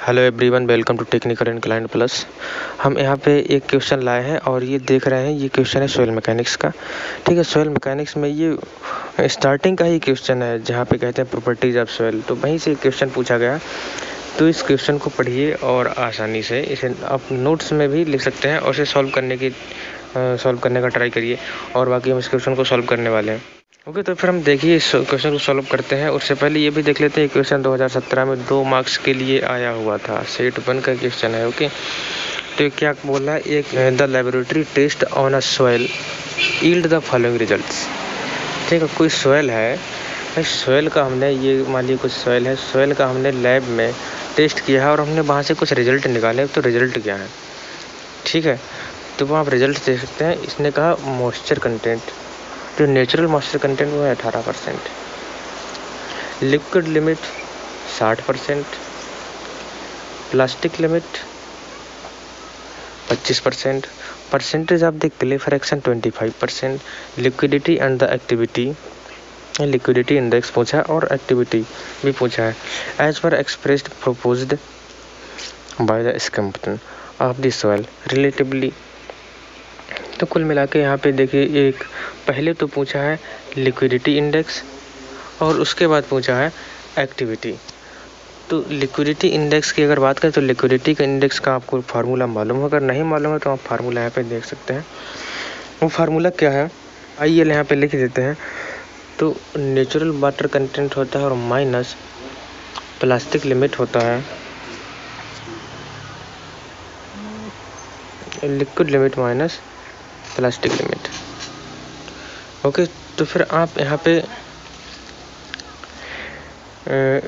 Hello everyone welcome to technical and client plus हम यहाँ पे एक क्वेश्चन लाए हैं और ये देख रहे हैं, ये क्वेश्चन है सोयल मैकेनिक्स का। ठीक है सोयल मैकेनिक्स में ये स्टार्टिंग का ही क्वेश्चन है, जहाँ पे कहते हैं प्रॉपर्टीज़ ऑफ़ सोयल तो वहीं से क्वेश्चन पूछा गया। तो इस क्वेश्चन को पढ़िए और आसानी से इसे आप नोट्स में भी लिख सकते हैं और इसे सॉल्व करने की सॉल्व करने का ट्राई करिए। और बाकी हम इस क्वेश्चन को सॉल्व करने वाले हैं। ओके तो फिर हम देखिए इस क्वेश्चन को सॉल्व करते हैं। उससे पहले ये भी देख लेते हैं क्वेश्चन 2017 में दो मार्क्स के लिए आया हुआ था। सेट वन का क्वेश्चन है, ओके? तो क्या बोल है? एक the laboratory test on a soil yield the following result ठीक है, कोई सोयल है? भाई सोयल का हमने ये मान लीजिए कुछ सोयल है। सोयल का हमने लैब में टेस्ट किया है और हमने वहाँ से कुछ रिज़ल्ट निकाले तो रिज़ल्ट क्या है? ठीक है तो वो आप रिज़ल्ट देख सकते हैं। इसने कहा मॉइस्चर कंटेंट जो नेचुरल मॉइस्चर कंटेंट वो है अठारह परसेंट। लिक्विड लिमिट साठ परसेंट। प्लास्टिक लिमिट पच्चीस percent. Percentage of the clay fraction twenty five percent. Liquidity and the activity liquidity index पूछा और एक्टिविटी भी पूछा है। As per expressed proposed by the Skempton of the soil relatively तो कुल मिला के यहाँ पे देखिए, एक पहले तो पूछा है लिक्विडिटी इंडेक्स और उसके बाद पूछा है एक्टिविटी तो लिक्विडिटी इंडेक्स की अगर बात करें तो लिक्विडिटी का इंडेक्स का आपको फार्मूला मालूम हो। अगर नहीं मालूम है तो आप फार्मूला यहाँ पे देख सकते हैं। वो फार्मूला क्या है? आइए यहाँ पे लिख देते हैं। तो नेचुरल वाटर कंटेंट होता है और माइनस प्लास्टिक लिमिट होता है। Liquid limit minus plastic limit. Okay तो फिर आप यहाँ पे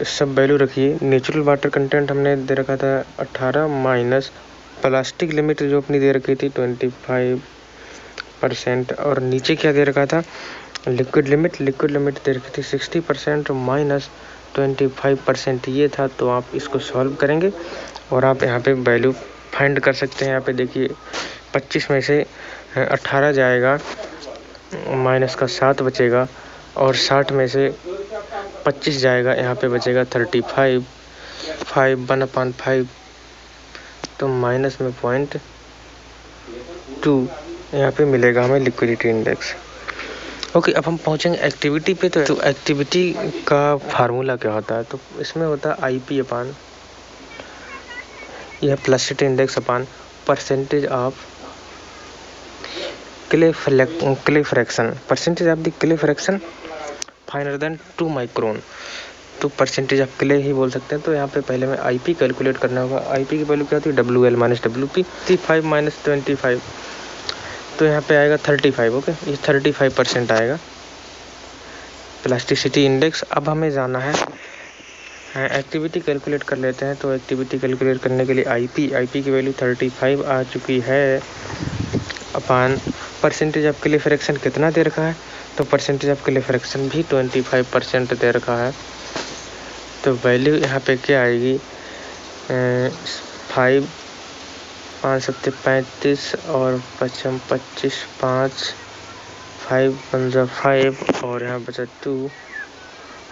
सब वैल्यू रखिए। नेचुरल वाटर कंटेंट हमने दे रखा था 18 माइनस प्लास्टिक लिमिट जो अपनी दे रखी थी 25 परसेंट और नीचे क्या दे रखा था? लिक्विड लिमिट लिक्विड लिमिट दे रखी थी 60 परसेंट माइनस ट्वेंटी परसेंट ये था तो आप इसको सॉल्व करेंगे और आप यहाँ पे वैल्यू फाइंड कर सकते हैं। यहाँ पे देखिए 25 में से अट्ठारह जाएगा, माइनस का सात बचेगा, और साठ में से पच्चीस जाएगा। यहाँ पे बचेगा thirty five five one upon five तो माइनस में पॉइंट टू यहाँ पे मिलेगा हमें लिक्विडिटी इंडेक्स ओके अब हम पहुँचेंगे एक्टिविटी पे। तो एक्टिविटी का फार्मूला क्या होता है? तो इसमें होता है आई पी अपान यह plasticity index upon percentage of clay, clay fraction. Percentage of the clay fraction finer than two micron तो परसेंटेज ऑफ़ क्ले ही बोल सकते हैं तो यहाँ पे पहले में आई पी कैलकुलेट करना होगा। आई पी की वैल्यू क्या होती है W L minus W P three five minus twenty five तो यहाँ पे आएगा थर्टी फाइव ओके ये थर्टी फाइव परसेंट आएगा प्लास्टिसिटी इंडेक्स अब हमें जाना है एक्टिविटी कैलकुलेट कर लेते हैं तो एक्टिविटी कैलकुलेट करने के लिए आई पी आई पी की वैल्यू थर्टी फाइव आ चुकी है। Upon percentage of clay fraction कितना दे रखा है? तो परसेंटेज ऑफ़ क्ले फ्रैक्शन भी ट्वेंटी फाइव परसेंट दे रखा है। तो वैल्यू यहाँ पे क्या आएगी? फाइव पाँच सत्तर पैंतीस और पचम पच्चीस, पाँच फाइव पंजा फाइव और यहाँ बचा two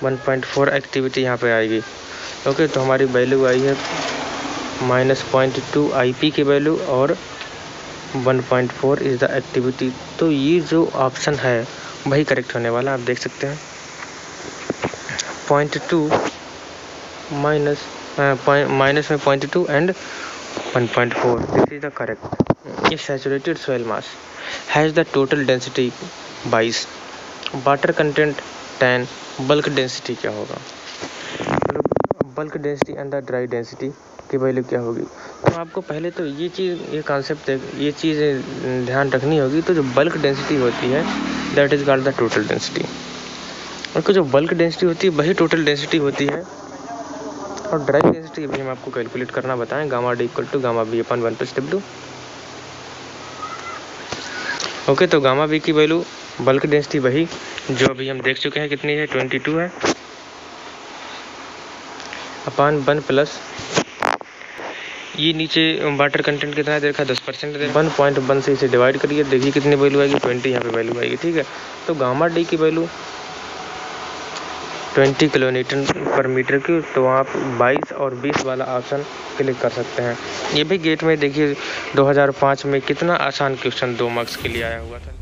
one point four activity यहाँ पे आएगी। ओके तो हमारी वैल्यू आई है माइनस पॉइंट टू आई की वैल्यू और 1.4 इज़ द एक्टिविटी तो ये जो ऑप्शन है, वही करेक्ट होने वाला आप देख सकते हैं। पॉइंट टू माइनस माइनस में point two and 1.4 this is the correct ये saturated soil mass has the total density 22 water content 10 bulk density क्या होगा? Bulk density the dry density की वैल्यू क्या होगी? तो आपको पहले तो ये चीज़, ये कॉन्सेप्ट ये चीज़ ध्यान रखनी होगी तो जो बल्क डेंसिटी होती है that is called the total density और जो बल्क डेंसिटी होती है, वही टोटल डेंसिटी होती है। और ड्राई डेंसिटी भी हम आपको कैलकुलेट करना बताएँ gamma D equal to gamma B upon one plus W okay तो गामा बी की वैल्यू बल्क डेंसिटी वही, जो अभी हम देख चुके हैं कितनी है ट्वेंटी टू है। अपान वन प्लस ये नीचे वाटर कंटेंट कितना है, देखा, दस परसेंट वन पॉइंट वन से इसे डिवाइड करिए, देखिए कितनी वैल्यू आएगी ट्वेंटी यहाँ पे वैल्यू आएगी, ठीक है। तो गामा डी की value twenty kilometer per meter की तो आप बाईस और बीस वाला ऑप्शन क्लिक कर सकते हैं। ये भी गेट में देखिए 2005 में कितना आसान क्वेश्चन दो मार्क्स के लिए आया हुआ था।